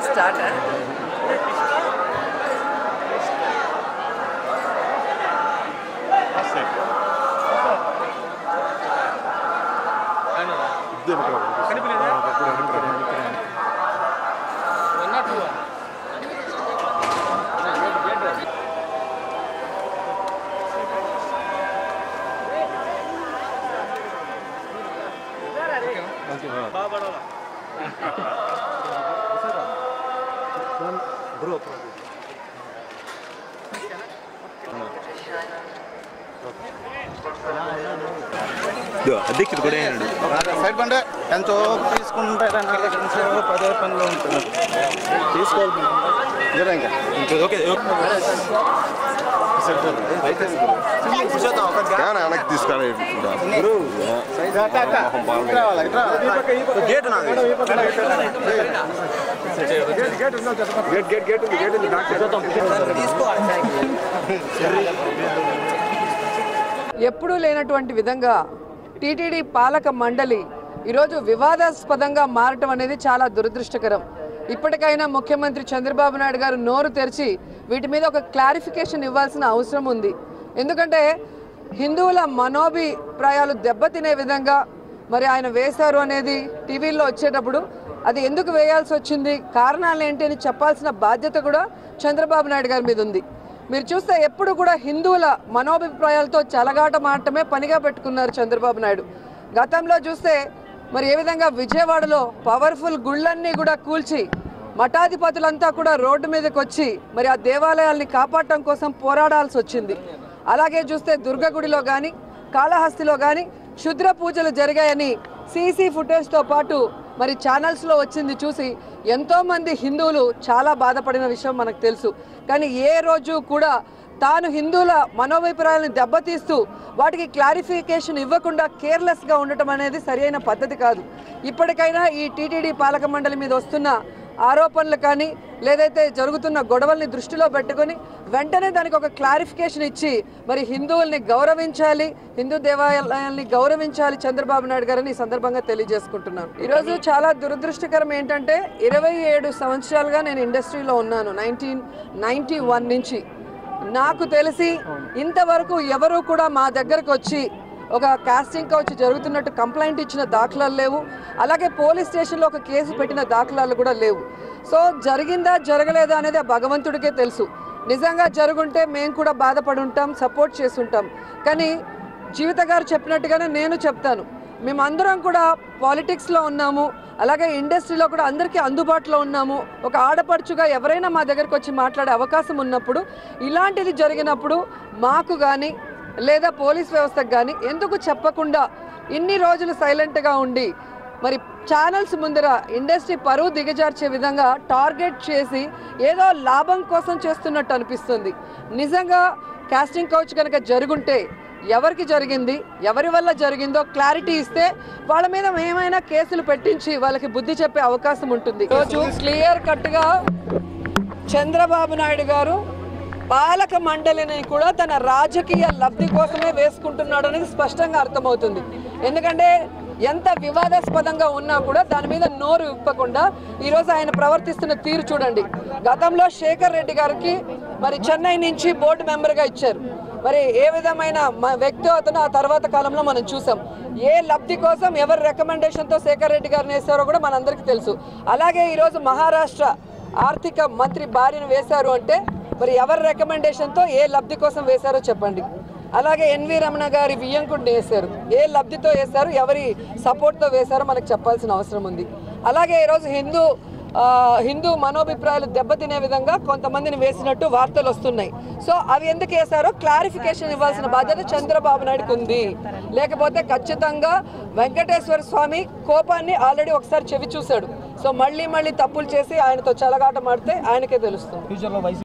starter. Thank you. Start అద్దెకి కూడా side పండే ఎంతో ఎలక్షన్స్ పదే పనిలో ఉంటున్నారు. తీసుకోవాలి. ఓకే వెనక్కి తీసుకొని గేట్ నాది. గేట్ గేట్ గేట్ ఉంది గేట్ ఉంది ఎప్పుడూ లేనటువంటి విధంగా టీటీడీ పాలక మండలి ఈరోజు వివాదాస్పదంగా మారటం అనేది చాలా దురదృష్టకరం. ఇప్పటికైనా ముఖ్యమంత్రి చంద్రబాబు నాయుడు గారు నోరు తెరిచి వీటి మీద ఒక క్లారిఫికేషన్ ఇవ్వాల్సిన అవసరం ఉంది. ఎందుకంటే హిందువుల మనోభిప్రాయాలు దెబ్బతినే విధంగా మరి ఆయన వేశారు అనేది టీవీల్లో వచ్చేటప్పుడు అది ఎందుకు వేయాల్సి వచ్చింది? కారణాలు ఏంటి అని చెప్పాల్సిన బాధ్యత కూడా చంద్రబాబు నాయుడు గారి మీద ఉంది. మీరు చూస్తే ఎప్పుడు కూడా హిందువుల మనోభిప్రాయాలతో చలగాట మాటమే పనిగా పెట్టుకున్నారు చంద్రబాబు నాయుడు. గతంలో చూస్తే మరి ఏ విధంగా విజయవాడలో పవర్ఫుల్ గుళ్ళన్నీ కూడా కూల్చి మఠాధిపతులంతా కూడా రోడ్డు మీదకి వచ్చి మరి ఆ దేవాలయాల్ని కాపాడటం కోసం పోరాడాల్సి వచ్చింది. అలాగే చూస్తే దుర్గగుడిలో కానీ కాళహస్తిలో కానీ క్షుద్ర పూజలు జరిగాయని సీసీ ఫుటేజ్తో పాటు మరి ఛానల్స్లో వచ్చింది చూసి ఎంతోమంది హిందువులు చాలా బాధపడిన విషయం మనకు తెలుసు. కానీ ఏ రోజు కూడా తాను హిందువుల మనోభిప్రాయాలను దెబ్బతీస్తూ వాటికి క్లారిఫికేషన్ ఇవ్వకుండా కేర్లెస్గా ఉండటం అనేది సరైన పద్ధతి కాదు. ఇప్పటికైనా ఈ టీటీడీ పాలక మండలి మీద వస్తున్న ఆరోపణలు కానీ లేదైతే జరుగుతున్న గొడవల్ని దృష్టిలో పెట్టుకొని వెంటనే దానికి ఒక క్లారిఫికేషన్ ఇచ్చి మరి హిందువుల్ని గౌరవించాలి హిందూ దేవాలయాల్ని గౌరవించాలి చంద్రబాబు నాయుడు గారని ఈ సందర్భంగా తెలియజేసుకుంటున్నాను. ఈరోజు చాలా దురదృష్టకరం ఏంటంటే ఇరవై ఏడు సంవత్సరాలుగా నేను ఇండస్ట్రీలో ఉన్నాను నైన్టీన్ నైన్టీ వన్ నుంచి. నాకు తెలిసి ఇంతవరకు ఎవరు కూడా మా దగ్గరకు వచ్చి ఒక కాస్టింగ్ కౌచ్ జరుగుతున్నట్టు కంప్లైంట్ ఇచ్చిన దాఖలాలు లేవు. అలాగే పోలీస్ స్టేషన్లో ఒక కేసు పెట్టిన దాఖలాలు కూడా లేవు. సో జరిగిందా జరగలేదా అనేది ఆ భగవంతుడికే తెలుసు. నిజంగా జరుగుంటే మేము కూడా బాధపడి ఉంటాం సపోర్ట్ చేస్తుంటాం కానీ జీవిత గారు చెప్పినట్టుగానే నేను చెప్తాను. మేమందరం కూడా పాలిటిక్స్లో ఉన్నాము. అలాగే ఇండస్ట్రీలో కూడా అందరికీ అందుబాటులో ఉన్నాము. ఒక ఆడపడుచుగా ఎవరైనా మా దగ్గరకు వచ్చి మాట్లాడే అవకాశం ఉన్నప్పుడు ఇలాంటిది జరిగినప్పుడు మాకు కానీ లేదా పోలీస్ వ్యవస్థకు కానీ ఎందుకు చెప్పకుండా ఇన్ని రోజులు సైలెంట్గా ఉండి మరి ఛానల్స్ ముందర ఇండస్ట్రీ పరువు దిగజార్చే విధంగా టార్గెట్ చేసి ఏదో లాభం కోసం చేస్తున్నట్టు అనిపిస్తుంది. నిజంగా కాస్టింగ్ కౌచ్ కనుక జరుగుంటే ఎవరికి జరిగింది ఎవరి వల్ల జరిగిందో క్లారిటీ ఇస్తే వాళ్ళ మీద ఏమైనా కేసులు పెట్టించి వాళ్ళకి బుద్ధి చెప్పే అవకాశం ఉంటుంది. రోజు క్లియర్ కట్గా చంద్రబాబు నాయుడు గారు పాలక మండలిని కూడా తన రాజకీయ లబ్ధి కోసమే వేసుకుంటున్నాడు అనేది స్పష్టంగా అర్థమవుతుంది. ఎందుకంటే ఎంత వివాదాస్పదంగా ఉన్నా కూడా దాని మీద నోరు విప్పకుండా ఈరోజు ఆయన ప్రవర్తిస్తున్న తీరు చూడండి. గతంలో శేఖర్ రెడ్డి గారికి మరి చెన్నై నుంచి బోర్డు మెంబర్గా ఇచ్చారు. మరి ఏ విధమైన మ- వ్యక్తి అతను ఆ తర్వాత కాలంలో మనం చూసాం. ఏ లబ్ధి కోసం ఎవరి రికమెండేషన్తో శేఖర్ రెడ్డి గారిని వేశారో కూడా మనందరికీ తెలుసు. అలాగే ఈరోజు మహారాష్ట్ర ఆర్థిక మంత్రి భార్యను వేశారు అంటే మరి ఎవరి రికమెండేషన్తో ఏ లబ్ధి కోసం వేశారో చెప్పండి. అలాగే ఎన్వి రమణ గారి వియ్యంకుడిని వేశారు. ఏ లబ్ధితో వేశారు ఎవరి సపోర్ట్తో వేశారో మనకు చెప్పాల్సిన అవసరం ఉంది. అలాగే ఈరోజు హిందూ హిందూ మనోభిప్రాయాలు దెబ్బతినే విధంగా కొంతమందిని వేసినట్టు వార్తలు వస్తున్నాయి. సో అవి ఎందుకు వేశారో క్లారిఫికేషన్ ఇవ్వాల్సిన బాధ్యత చంద్రబాబు నాయుడుకు ఉంది. లేకపోతే ఖచ్చితంగా వెంకటేశ్వర స్వామి కోపాన్ని ఆల్రెడీ ఒకసారి చెవి చూశాడు. సో మళ్ళీ మళ్ళీ తప్పులు చేసి ఆయనతో చలగాటమాడితే ఆయనకే తెలుస్తుంది.